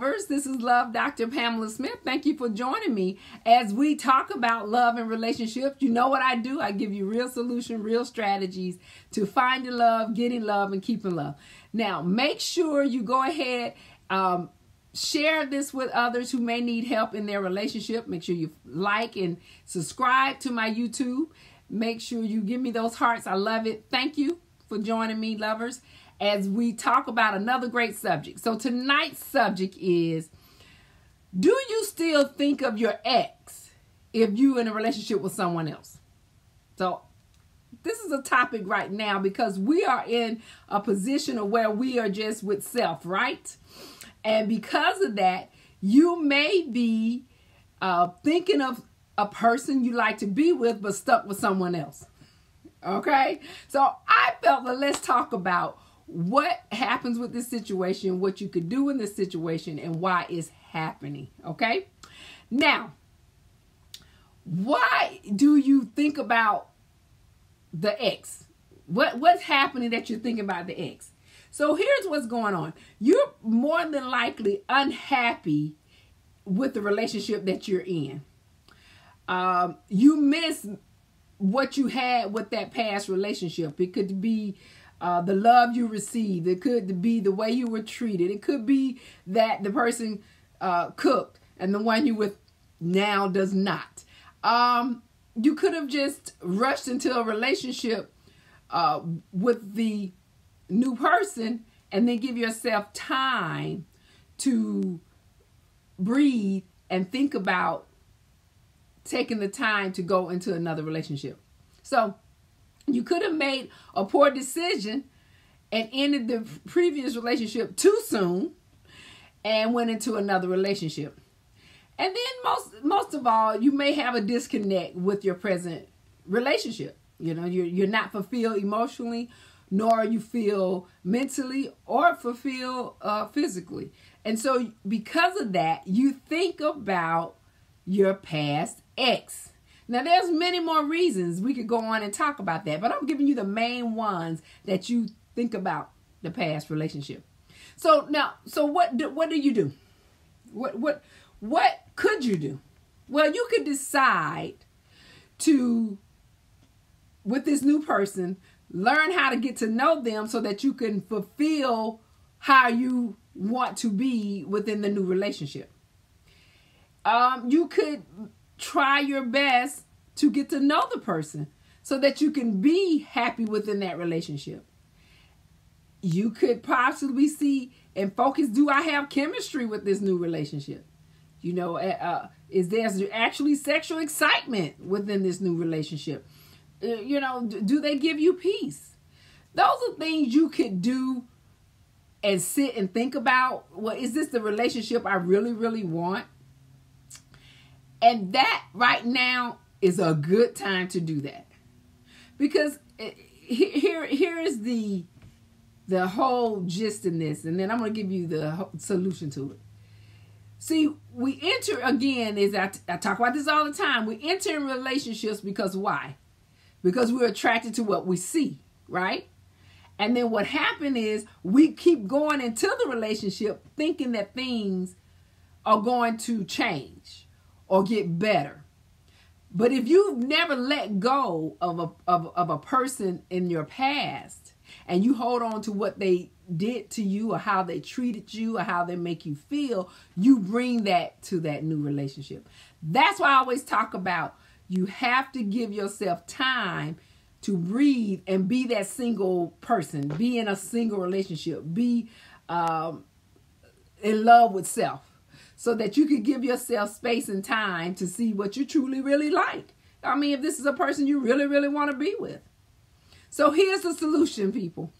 lovers. This is Love Dr. Pamela Smith. Thank you for joining me as we talk about love and relationships. You know what I do? I give you real solution, real strategies to finding love, getting love, and keeping love. Now, make sure you go ahead, um, share this with others who may need help in their relationship. Make sure you like and subscribe to my YouTube. Make sure you give me those hearts. I love it. Thank you for joining me, lovers as we talk about another great subject. So tonight's subject is do you still think of your ex if you in a relationship with someone else? So this is a topic right now because we are in a position of where we are just with self, right? And because of that, you may be uh, thinking of a person you like to be with, but stuck with someone else. Okay, so I felt that let's talk about what happens with this situation, what you could do in this situation, and why it's happening. Okay? Now, why do you think about the ex? What what's happening that you're thinking about the ex? So here's what's going on. You're more than likely unhappy with the relationship that you're in. Um, you miss what you had with that past relationship. It could be uh, the love you received. It could be the way you were treated. It could be that the person uh, cooked and the one you with now does not. Um, you could have just rushed into a relationship uh, with the new person and then give yourself time to breathe and think about taking the time to go into another relationship. So, you could have made a poor decision and ended the previous relationship too soon and went into another relationship. And then most most of all, you may have a disconnect with your present relationship. You know, you're you're not fulfilled emotionally, nor you feel mentally or fulfilled uh, physically. And so because of that, you think about your past ex. Now, there's many more reasons we could go on and talk about that, but I'm giving you the main ones that you think about the past relationship. So now, so what do, what do you do? What what what could you do? Well, you could decide to with this new person learn how to get to know them so that you can fulfill how you want to be within the new relationship. Um, you could try your best to get to know the person so that you can be happy within that relationship. You could possibly see and focus do I have chemistry with this new relationship? You know, uh, uh is there actually sexual excitement within this new relationship? Uh, you know, do they give you peace? Those are things you could do and sit and think about. Well, is this the relationship I really, really want? And that right now is a good time to do that. Because eh, here here is the the whole gist in this and then I'm going to give you the solution to it. See, we enter again is I, I talk about this all the time. We enter in relationships because why? Because we're attracted to what we see, right? And then what happened is we keep going into the relationship thinking that things are going to change or get better. But if you've never let go of a, of, of a person in your past and you hold on to what they did to you or how they treated you or how they make you feel, you bring that to that new relationship. That's why I always talk about you have to give yourself time to breathe and be that single person, be in a single relationship, be um, in love with self so that you can give yourself space and time to see what you truly, really like. I mean, if this is a person you really, really want to be with. So here's the solution, people.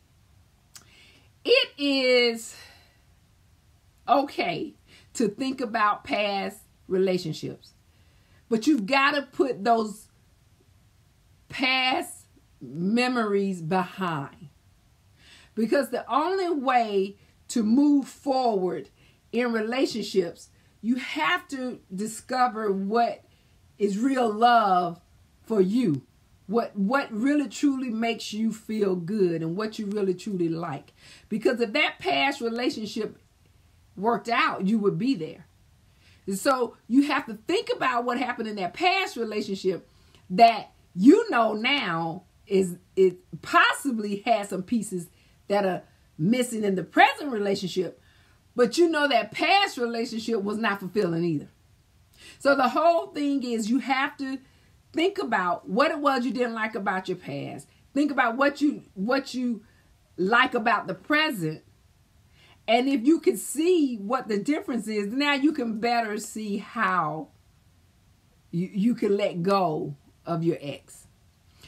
It is okay to think about past relationships, but you've got to put those past memories behind. Because the only way to move forward in relationships you have to discover what is real love for you what what really truly makes you feel good and what you really truly like because if that past relationship worked out, you would be there. And so you have to think about what happened in that past relationship that you know now is it possibly has some pieces that are missing in the present relationship, but you know that past relationship was not fulfilling either. So the whole thing is you have to think about what it was you didn't like about your past. Think about what you what you like about the present. And if you can see what the difference is, now you can better see how you, you can let go of your ex.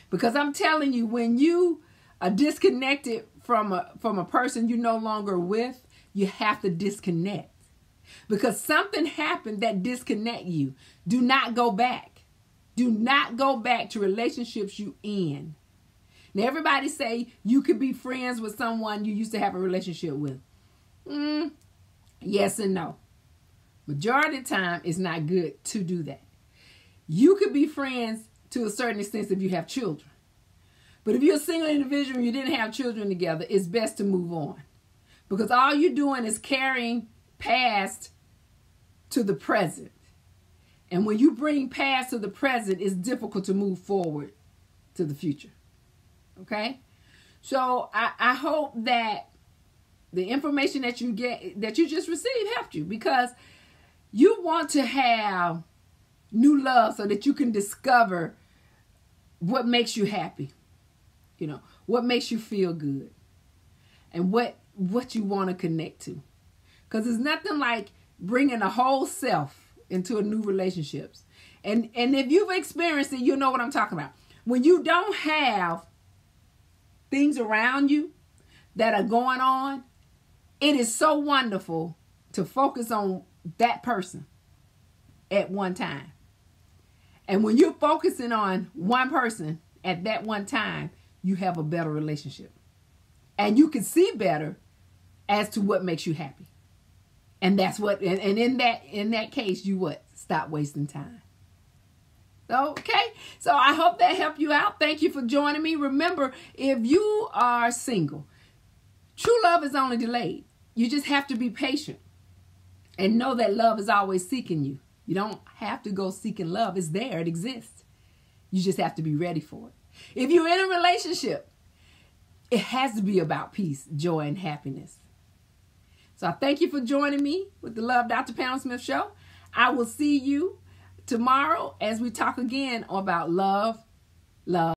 Because I'm telling you, when you are disconnected from a from a person you're no longer with, you have to disconnect. Because something happened that disconnect you. Do not go back. Do not go back to relationships you in. Now everybody say you could be friends with someone you used to have a relationship with. Mm, yes and no. Majority of time it's not good to do that. You could be friends to a certain extent if you have children. But if you're a single individual and you didn't have children together, it's best to move on. Because all you're doing is carrying past to the present. And when you bring past to the present, it's difficult to move forward to the future. Okay? So I, I hope that the information that you get that you just received helped you because you want to have new love so that you can discover what makes you happy you know what makes you feel good and what what you want to connect to. Because it's nothing like bringing a whole self into a new relationships. And and if you've experienced it you know what i'm talking about. When you don't have things around you that are going on it is so wonderful to focus on that person at one time. And when you're focusing on one person at that one time you have a better relationship. And you can see better as to what makes you happy. And that's what and, and in that in that case you what? Stop wasting time. Okay, so I hope that helped you out. Thank you for joining me. Remember, if you are single, true love is only delayed. You just have to be patient and know that love is always seeking you. You don't have to go seeking love, it's there, it exists. You just have to be ready for it. If you're in a relationship, it has to be about peace, joy, and happiness. So I thank you for joining me with the Love Dr. Pamela Smith Show. I will see you tomorrow as we talk again about love, love.